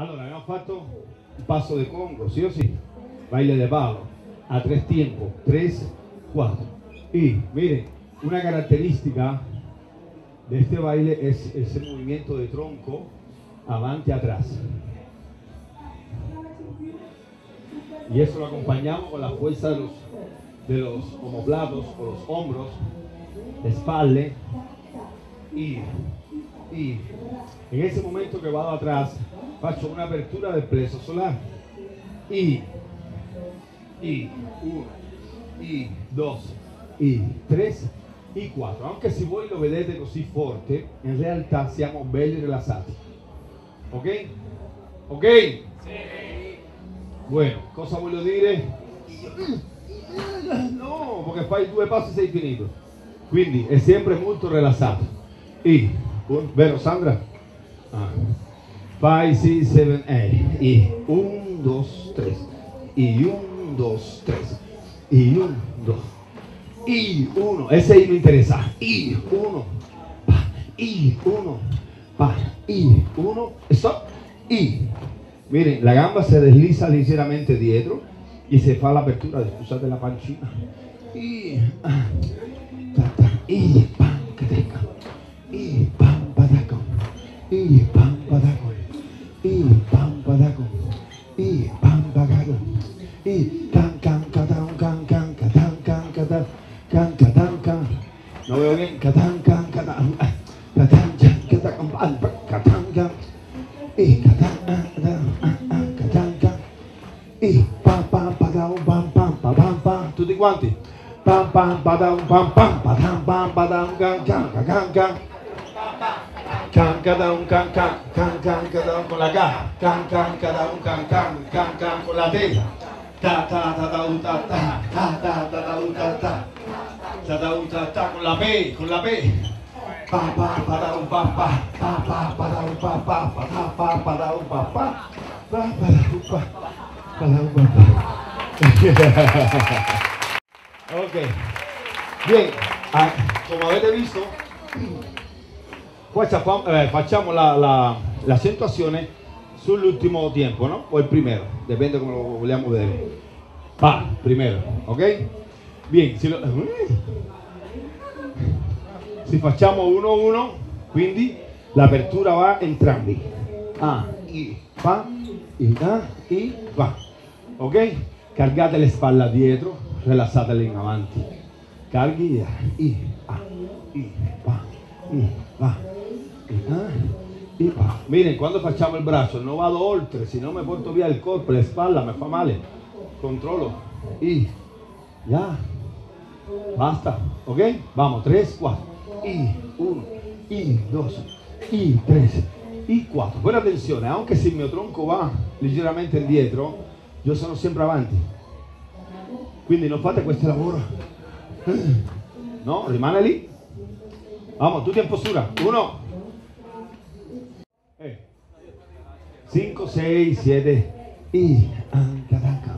Allora, abbiamo fatto un de Congo, ¿sí o sí? Baile de palo, a tres tiempos, tres, cuatro. Y miren, una característica de este baile es ese movimiento de tronco avante atrás. Y eso lo acompañamos con la fuerza de los, de los omoplatos o los hombros, espalda y, y en ese momento que va atrás, faccio una apertura del pleso solar. Y, y, uno, y dos, y tres, y quattro. Anche se voi lo vedete così forte, in realtà siamo belli rilassati. Ok? Ok? Bueno, cosa voglio dire? No, perché fai due passi e sei finito. Quindi è sempre molto rilassato. E, vero Sandra? Ah. 5, 6, 7, 8. E 1, 2, 3. E 1, 2, 3. E 1, 2. Y 1. Ese ahí me interesa. Y 1. Pa. Y 1. Pa. Y 1. Stop. Y. Miren, la gamba se desliza ligeramente dietro y se fa la apertura, scusate la pancina. Y, ah, ta, ta, y, pam, Y, pam, padaco. Y, pam, padaco. Y, pam, padaco. Y, can, can, catán, can, can, catán, can, catán, can, catán, can. No veo bien. Catán, can, catán. ah, Catán, can, catán, can, catán, can. Y, ah, catán, can. Y pam pam padam pam pam pa pam pam tutti quanti pam pam padam pam pam padam pam padam can can can can cadam can can can can cadam con la K can can cadam can can can can con la T ta ta ta ta u, ta ta ta ta ta ta u, ta ta. Ta ta u, ta ta con la P con la P. Pa pa pa pa pa. Pa padam pa pa pa pa pa padam pa pa. Pa padam pa padam pa pa. Ok, bien, ah, come avete visto, facciamo, eh, facciamo la, la, l'accentuazione sull'ultimo tempo, no? O il primero, dipende come lo vogliamo vedere. Va, primero, ok? Bien, si, lo, si facciamo 1-1, quindi l'apertura va entrambi. A, I, fa, I, A, va. Ok? Cargate le spalle dietro, rilassatele in avanti. Carghi, I, A, I, va, va, Va. Miren, quando facciamo il braccio non vado oltre, se no mi porto via il corpo, le spalle, mi fa male. Controllo. I, ya. Basta, ok? Vamos, 3, 4. I, 1, I, 2, I, 3, I, 4. Poi attenzione, anche se il mio tronco va leggermente indietro, io sono sempre avanti. Quindi non fate questo lavoro. No, rimane lì. Vamos, tutti in postura. 1, 5, 6, 7. I, anche, anche.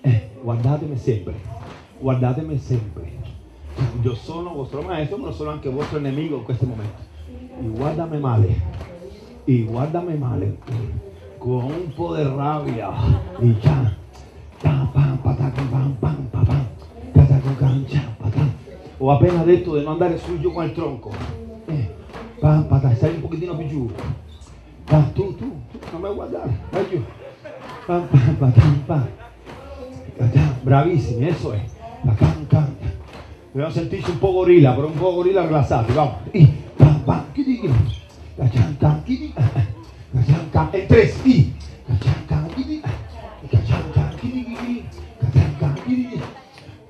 Eh, guardatemi sempre. Guardatemi sempre. Io sono vostro maestro, ma sono anche vostro nemico in questo momento. Y guárdame male. Y guárdame male. Con un po' de rabia. Y ya. Ta, pam, pam, pam, pa, pam. Cancha, patán. Ho appena detto di non andare su giù con il tronco. Eh, pam, patà, stai un pochettino più giù. Va, tu, tu, mi guardare, vai giù. Pam, pam, pam. Catà, Bravissimi, eso è. La can, can. Dobbiamo sentirci un po' gorilla, però un po' gorilla rilassati, vamos. I, pam, pam, chidi, la can, chidi, la can, can, e tre, i, la can, chidi, la can, chidi, chidi, la can, can, chidi,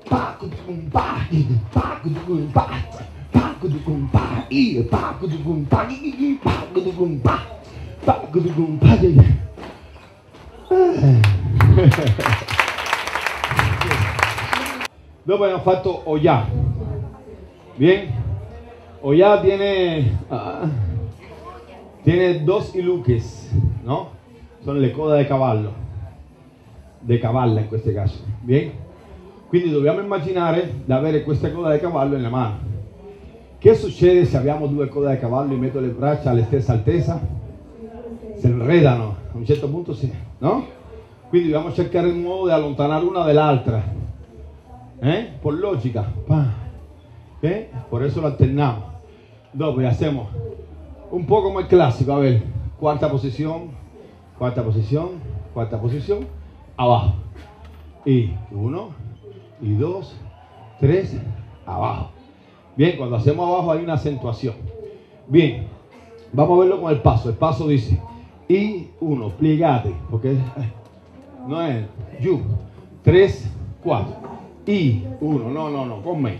pa, kudukum, pa, chidi, pa, kudukum, pa, pa, kudukum, pa, i, pa, kudukum, pa, chidi, pa, kudukum, pa, chidi. Dopo abbiamo fatto Oya. Bien. Oya tiene, ah, tiene dos iluques, ¿no? Sono le coda di cavallo. Di cavalla in questo caso. Bien. Quindi dobbiamo immaginare di avere questa coda di cavallo nella mano. Che succede se abbiamo due code di cavallo e metto le braccia alla stessa altezza? Si enredano. a un certo punto sì, no? Quindi dobbiamo cercare il modo di allontanare una dall'altra. ¿Eh? Por lógica. ¿Eh? Por eso lo alternamos. Dopo hacemos un poco como el clásico. A ver, cuarta posición, cuarta posición, cuarta posición, abajo. Y uno, y dos, tres, abajo. Bien, cuando hacemos abajo hay una acentuación. Bien, vamos a verlo con el paso. El paso dice, y uno, pliegate, porque no es you, tres, cuatro, y uno, no, no, no, conme,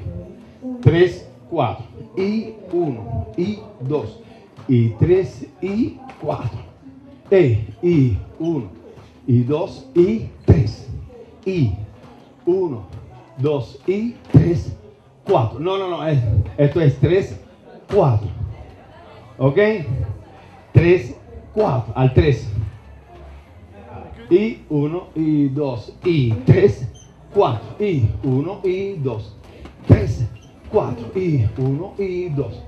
tres, cuatro, y uno, y dos, y tres, y cuatro, e, y uno, y dos, y tres, y uno, dos, y tres, cuatro. No, no, no, esto es tres, cuatro. ¿Ok? Tres, cuatro, al tres. Y uno, y dos, y tres, cuatro, y uno, y dos, tres, cuatro, y uno, y dos,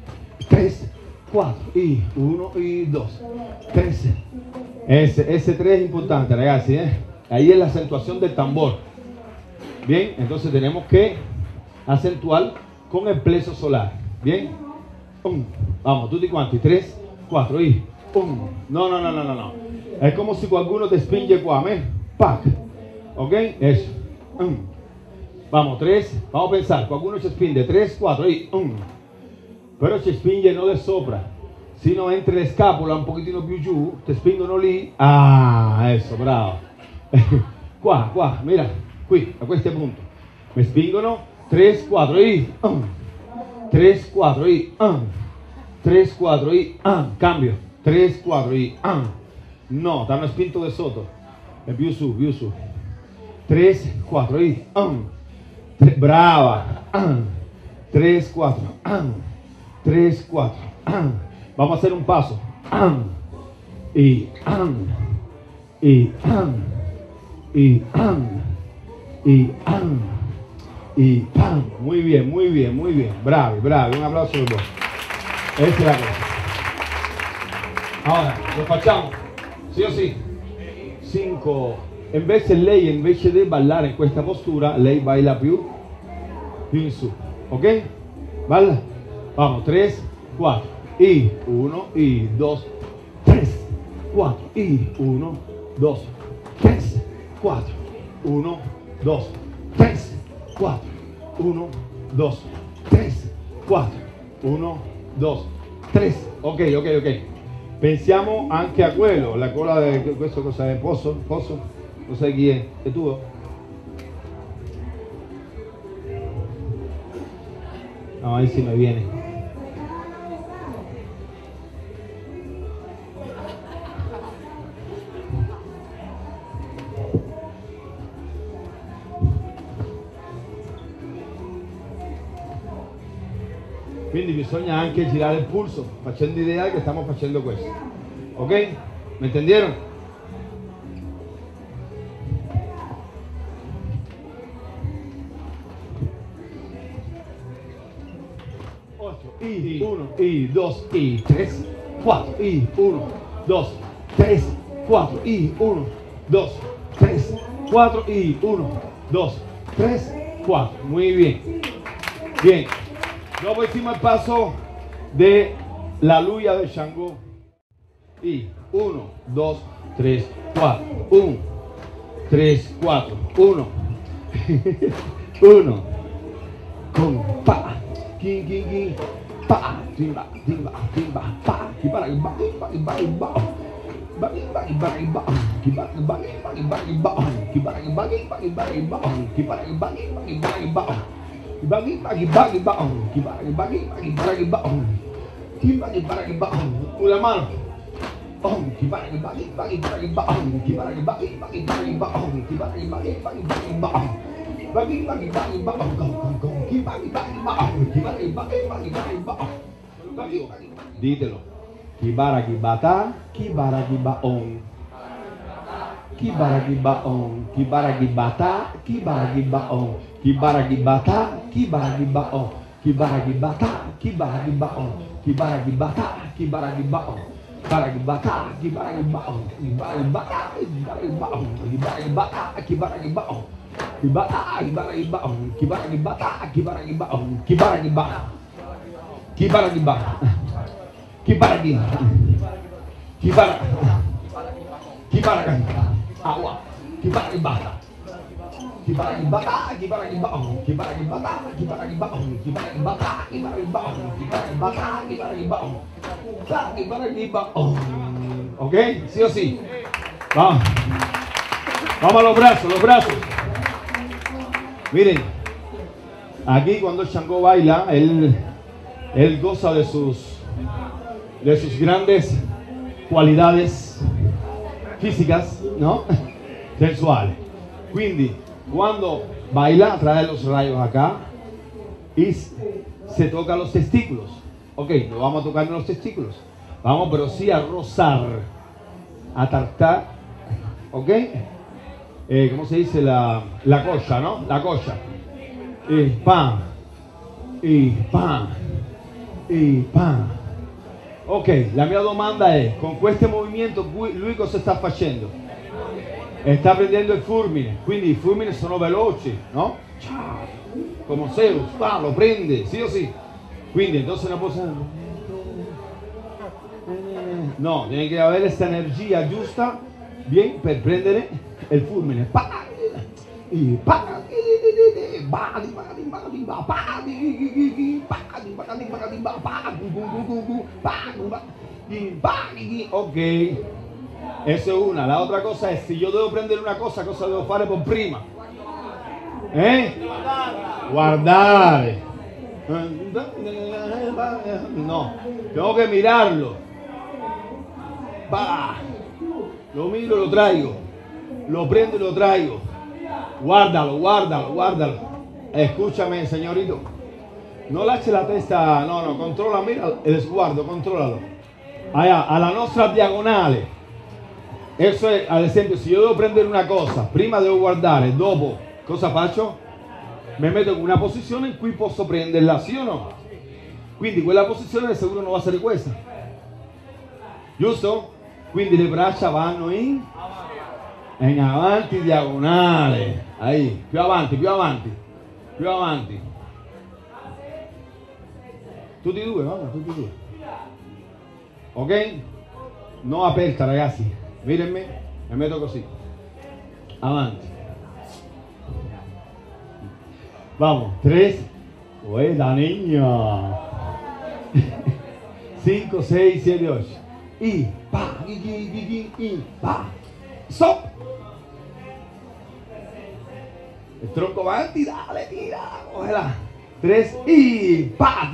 tres, cuatro, y uno, y dos, tres. Ese, ese tres es importante, ragazzi, ¿eh? Ahí es la acentuación del tambor. Bien, entonces tenemos que acentuar con el pleso solar. Bien, un, vamos, tutti quanti, tres, cuatro, y No, no, no, no, no, no. Es como si alguno te spinge qua, ¿me? Pac. ¿Ok? Eso. Un. Vamos, tres. Vamos a pensar. Qualcuno ci spinge. Tres, cuatro. Y un. Però ci spinge non da sopra, sino entre le scapula un pochettino più giù. Ti spingono lì. Ah, eso, bravo. qua, qua, mira. Qui, a questo punto. Mi spingono. Tres, quattro. Y un. Tres, quattro. Y un. Tres, quattro. Y un. Cambio. Tres, quattro. Y un. No, ti hanno spinto da sotto. E più su, più su. 3, 4, y. Um. Tre, brava. Um. 3, 4. Um. 3, 4. Um. Vamos a hacer un paso. Um. Y. Um. Y. Um. Y. Um. Y. Um. Y. Um. Muy bien, muy bien, muy bien. Bravi, bravi. Un applauso per voi. Esa es la cosa. Ahora, lo facciamo. Sì o sì? 5. Invece lei, invece di ballare in questa postura, lei baila più, più in su. ¿Ok? Balla. Vamos, 3, 4. Y 1, y 2, 3, 4. Y 1, 2, 3, 4. 1, 2, 3, 4. 1, 2, 3, 4. 1, 2, 3. Ok, ok, ok. Pensiamo anche a quello, la cola di questo cosa è? Posso? Posso? Lo sai chi è? È tuo? No, ahí sí me viene. Quindi bisogna anche girare il pulso, facendo idea che stiamo facendo questo. Ok? ¿Me entendieron? Ocho, y uno, y dos, y tres, cuatro, y uno, dos, tres, cuatro, y uno, dos, tres, cuatro, y uno, dos, tres, cuatro. Muy bien. Bien. Luego hicimos el paso de la luya de Shango. Y 1, 2, 3, 4. 1, 3, 4. 1, 1. Con pa. King, king. Pa. Timba, timba, timba. Pa. Kibara. Bagi, bagi, bagi, bagi. Kibara, bagi, bagi, bagi, bagi. Gibagi bagi bagi baong. Gibagi bagi bagi bagi baong. Gibagi bagi baong. Ulamal. Ong gibagi bagi bagi bagi baong. Gibagi bagi bagi bagi baong. Gibagi bagi bagi bagi baong. Bagi bagi bagi baong. Gong gong gong. Gibagi bagi baong. Gibagi bagi bagi bagi baong. Bagi bagi. Ditelo. Gibara gibata, gibara gibaong. kibaragibao, kibaragibata, kibaragibao, kibara kibaragibao, kibaragibata, kibaragibao, kibaragibata, kibaragibao, kibaragibata, kibaragibao, kibaragibata, kibaragibao, kibaragibata, kibaragibao, kibata, kibaragibao, kibaragibata, kibaragibao, kibaragibata, kibaragibata, kibaragibata, kibaragibata, kibaragibata, kibaragibata, Awa. Gibaragibata. Gibaragibata, gibaragibao, gibaragibata, gibaragibao, gibaragibata, gibaragibao, gibaragibata, gibaragibao. Gibaragibao. ¿Ok? ¿Sí o sí? Vamos. Vamos a los brazos, los brazos. Miren, aquí cuando Shango baila, él, él goza de sus, de sus grandes cualidades físicas, ¿no? Sensuales. Quindi, cuando baila, trae los rayos acá y se toca los testículos. Ok, no vamos a tocar los testículos. Vamos, pero sí a rozar, a tartar, ¿ok? Eh, ¿Cómo se dice? La, la coxa, ¿no? La coxa. Y pam, y pam, y pam. Ok, la mia domanda è, con questo movimento lui cosa sta facendo? Sta prendendo il fulmine, quindi i fulmini sono veloci, ¿no? Come Zeus, lo prende, sì o sì? Quindi entonces no può No, tiene che avere questa energia giusta, bien, per prendere il fulmine. Pa, y pa, Ok, eso es una. La otra cosa es, si yo debo prendere una cosa, cosa devo fare por prima? ¿Eh? Guardare. No, tengo que mirarlo. Lo miro y lo traigo. Lo prendo y lo traigo. Guárdalo, guárdalo, guárdalo. Escúchame, señorito. No eche la testa, no, no, controla, mira el sguardo, controlalo. Allá, a la nostra diagonale. Eso è, ad esempio, se io devo prendere una cosa, prima devo guardare, dopo cosa faccio? Mi metto in una posizione in cui posso prenderla, sì o no? Quindi quella posizione di sicuro non va a essere questa. Giusto? Quindi le braccia vanno in, in avanti diagonale. Ahí, più avanti, più avanti, più avanti. Tutti e due, vamos, tutti e due. Ok? No aperta ragazzi. Mírenme, me metto così. Avanti. Vamos, tres. Buena niña. Cinco, seis, siete, ocho. Y pa, y, y, y, y, pa. Stop. El va a tirar, dale, tira, cógela. Tres y pa, pa,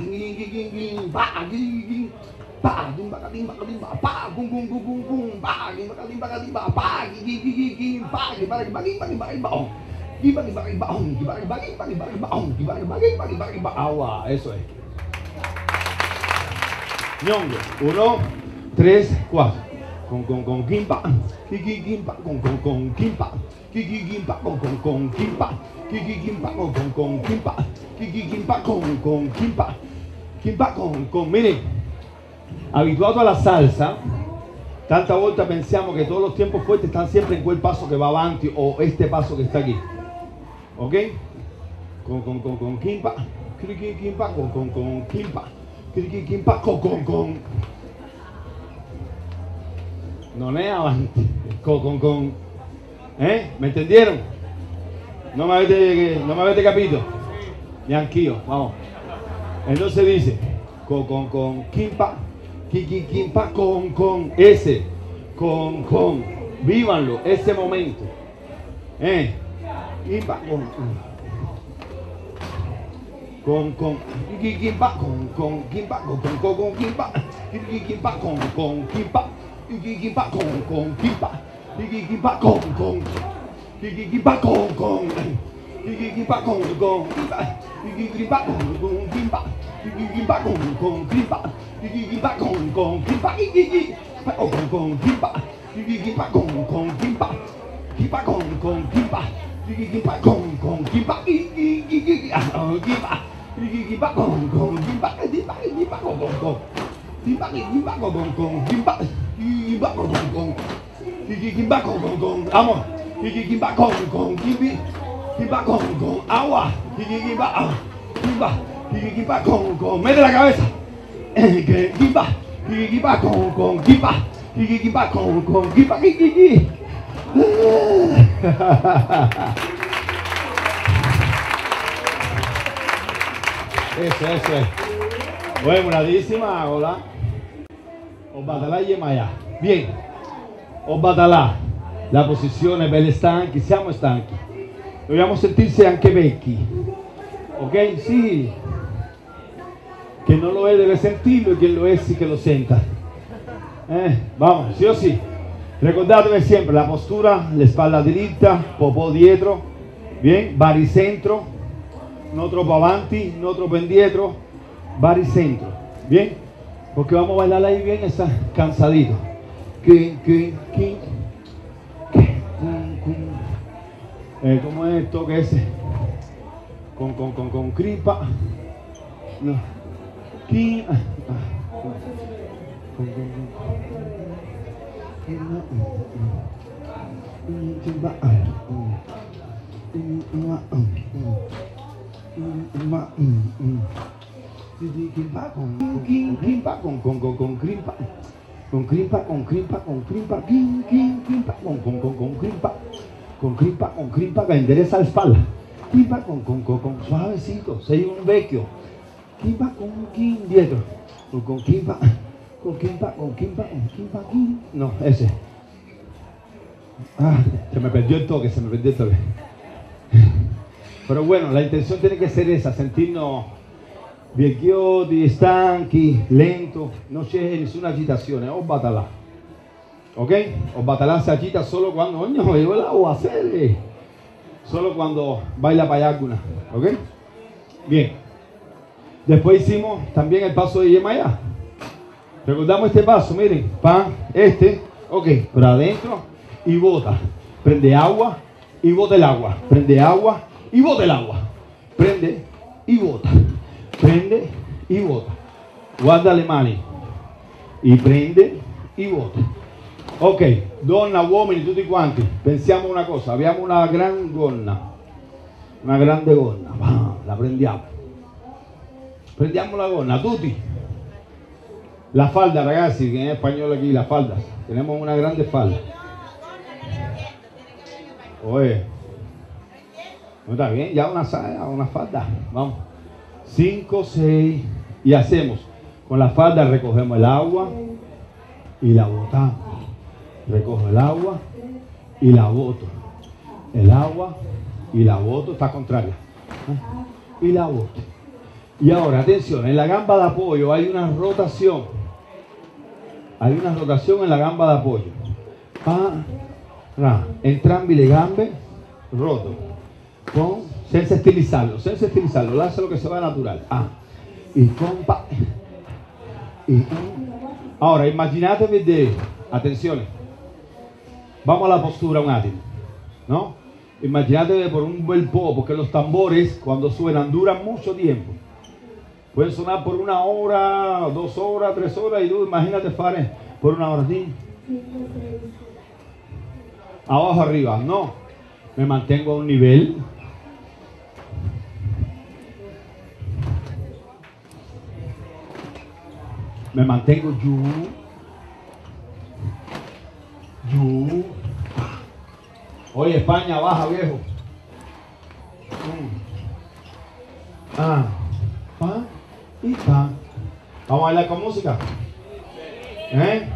pa, pa, eso es. Uno, tres, cuatro. Con con con kimpa, gi kimpa, con con con kimpa, gi kimpa, con con con kimpa, gi kimpa, con con con kimpa, gi kimpa, con con kimpa, kimpa con con, miren. Habituato a la salsa, tanta volta pensiamo che todos los tiempos fuertes están siempre en quel paso que va avanti o este paso que está aquí. ¿Ok? Con, con, con, con, kimpa, kiri, kimpa, con, con, con, kimpa, kiri, kimpa, con, con, con. Non è avanti, con, con, con. ¿Eh? ¿Me entendieron? No me avete, no me avete capito? Neanch'io, vamos. Entonces dice, con, con, con, kimpa, Kikikimpa con, con, ese, con, con, vívanlo, ese momento. Eh, kimpa con, con, con, kikikimpa con, con, kimpa con, con, con, con, đi đi đi bắt con con đi bắt đi đi đi bắt con con đi đi đi bắt con con đi đi đi bắt con con đi đi đi bắt con con đi bắt đi đi đi bắt con con đi bắt đi đi đi bắt con con đi bắt đi đi đi bắt con con đi bắt đi đi đi bắt con con đi bắt đi bắt con con đi bắt đi đi đi bắt con con. Agua. Kimba. ah. Mete la cabeza. Kimba. Kiki kimba con con. Kimba. Kiki kimba con con. Kimba. Kiki kiki. Eso, eso es. Bueno, buonadissima, hola. Obatalà e Yemaya. Bien. Obatalà. La posizione, belli stanchi, siamo stanchi. Dobbiamo sentirsi anche vecchi. ¿Ok? Sì. Que no lo es debe sentirlo y quien lo es sí que lo sienta. Eh, vamos, sí o sí. Ricordatevi sempre la postura, la spalla dritta, popò dietro, bien, baricentro, no troppo avanti, no troppo indietro, baricentro, bien, porque vamos a bailar ahí bien, está cansadito. Eh, ¿Cómo es esto que es? Con, con, con, con cripa. No. Con con con crimpa con crimpa con crimpa con crimpa quin, quin, crimpa con con con con crimpa con crimpa con crimpa que endereza espalda crimpa con con con con suavecito sei un vecchio crimpa con quin dietro con con crimpa con crimpa con crimpa con crimpa no ese Ah, se me perdió el toque, se me perdió el toque. Pero bueno, la intención tiene que ser esa, sentirnos vecchiotti, stanchi, lento, no c'è nessuna agitazione, o batalá. ¿Ok? O batalá se agita solo cuando, coño, yo la voy a. Solo cuando baila payácuna. ¿Ok? Bien. Después hicimos también el paso de Yemayá. Recordamos este paso, miren, pan, este, ok, pero adentro y bota. Prende agua y bota el agua. Prende agua y bota el agua. Prende y bota. Prende y bota. Guarda le mani. E prende e bota. Ok, donna, uomini, tutti quanti, pensiamo una cosa, abbiamo una gran gonna, una grande gonna, Va, la prendiamo. Prendiamo la gonna, tutti. La falda, ragazzi, que en español aquí, la falda. Tenemos una grande falda. Oye, no está bien, ya una una falda. Vamos. Cinco, seis. Y hacemos. Con la falda recogemos el agua y la botamos. Recojo el agua y la boto. El agua y la boto. Está contraria. ¿eh? Y la boto. Y ahora, atención, en la gamba de apoyo hay una rotación. Hay una rotación en la gamba de apoyo. Pa, ra. Entrambi le gambe, roto. Senza stilizzarlo, senza stilizzarlo, lascialo che se va natural. Ah. Y con pa. Y Ahora, imaginatevi de, atención, vamos a la postura un attimo, ¿no? Imagínate por un bel po', porque los tambores cuando suenan duran mucho tiempo. Pueden sonar por una hora, dos horas, tres horas, y tú imagínate fare por una hora así. Abajo, arriba, no. Me mantengo a un nivel. Me mantengo yo. Yo. Oye, España, baja, viejo. Mm. Ah, pa y pa. Vamos a bailar con música. ¿Eh?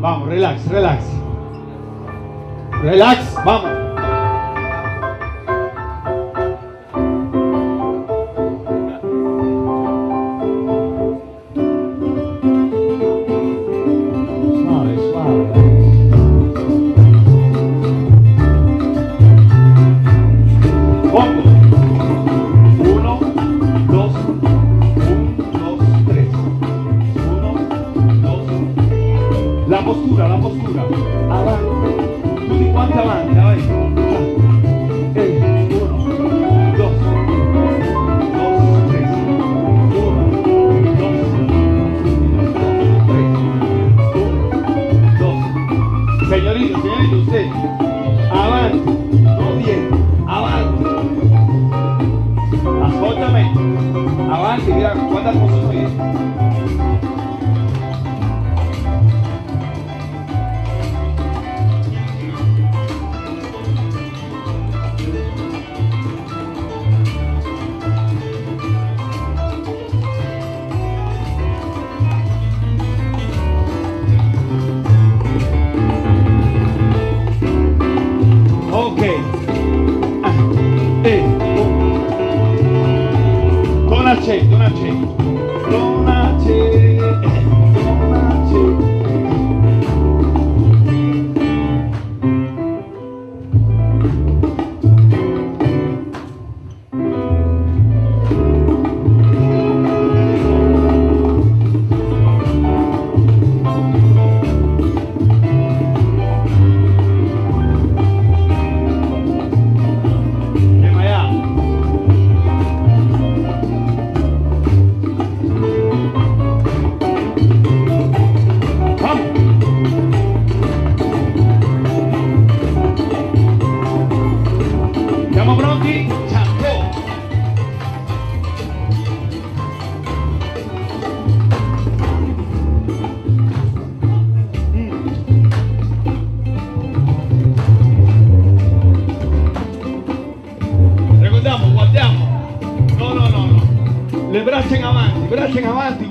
Vamos, relax, relax. Relax, vamos. don't change. Don't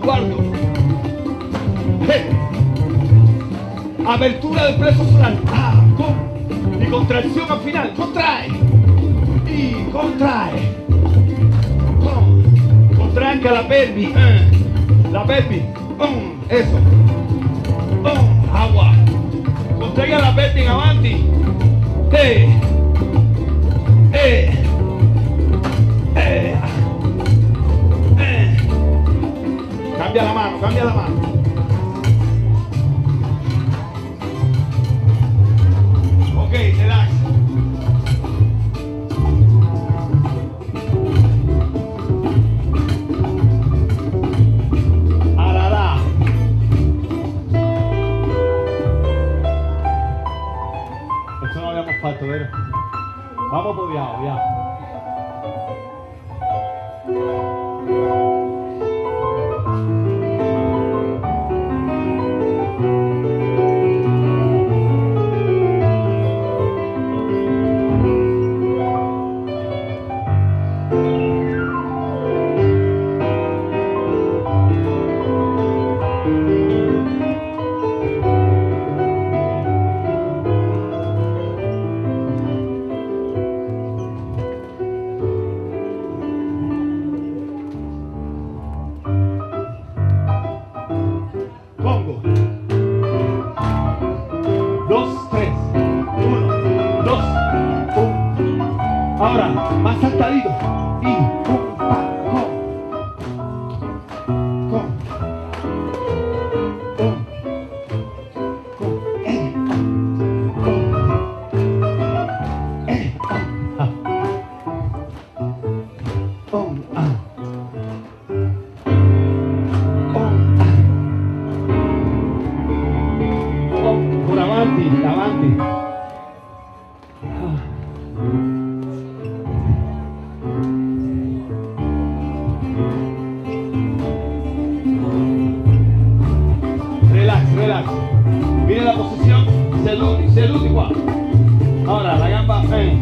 gordo. Hey. Abertura del preso solar. Ah, y contracción al final. Contrae. Y contrae. Con. Contranca la pelvis. eh. La pelvis. Eso. Agua. Contraiga la pelvis en avanti. Eh. Eh. Cambia la mano. Ok, relax. Arará. La posición seduti, seduti qua. Ahora la gamba en.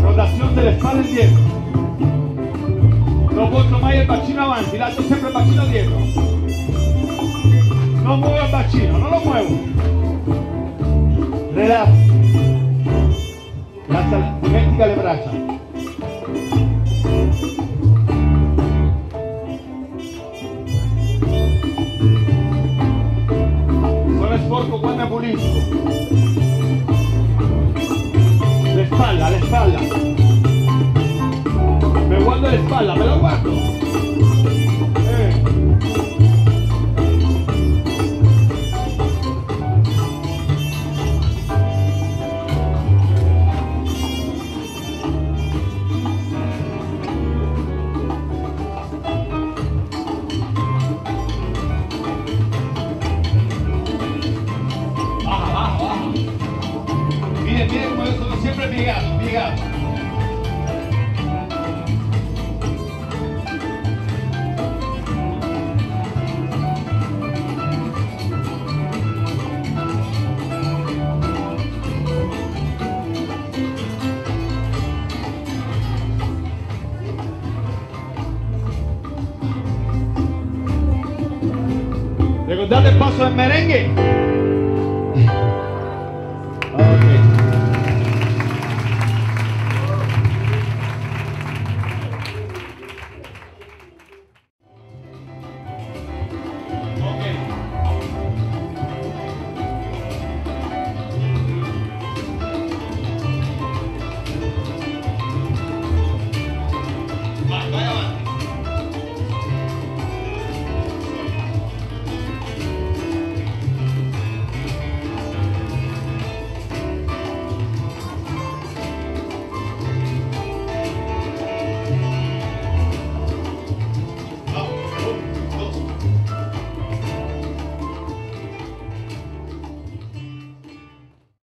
Rotación de la espalda indietro. No porto mai il bacino avanti, lascio sempre il bacino dietro. Non muovo il bacino, non lo muovo. Relax. Lascia, dimentica le braccia. Pulisco. La espalda, la espalda. Me guardo la espalda, Il passo del merengue?